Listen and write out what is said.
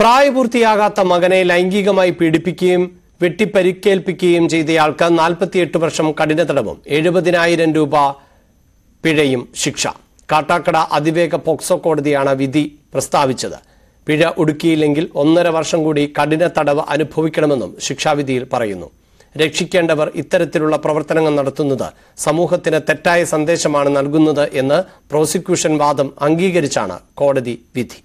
പ്രായപൂർത്തിയാകാത്ത മകനെ ലൈംഗികമായി പീഡിപ്പിക്കുകയും വെട്ടിപ്പരിക്കേൽപ്പിക്കുകയും ചെയ്തയാൾക്ക് നാൽപ്പത്തിയെട്ട് വർഷം കഠിന തടവും എഴുപതിനായിരം രൂപ പിഴയും ശിക്ഷ. കാട്ടാക്കട അതിവേഗ പോക്സോ കോടതിയാണ് വിധി പ്രസ്താവിച്ചത്. പിഴ ഒടുക്കിയില്ലെങ്കിൽ ഒന്നര വർഷം കൂടി കഠിന തടവ് അനുഭവിക്കണമെന്നും ശിക്ഷാവിധിയിൽ പറയുന്നു. രക്ഷിക്കേണ്ടവർ ഇത്തരത്തിലുള്ള പ്രവർത്തനങ്ങൾ നടത്തുന്നത് സമൂഹത്തിന് തെറ്റായ സന്ദേശമാണ് നൽകുന്നത് എന്ന് പ്രോസിക്യൂഷൻ വാദം അംഗീകരിച്ചാണ് കോടതി വിധി.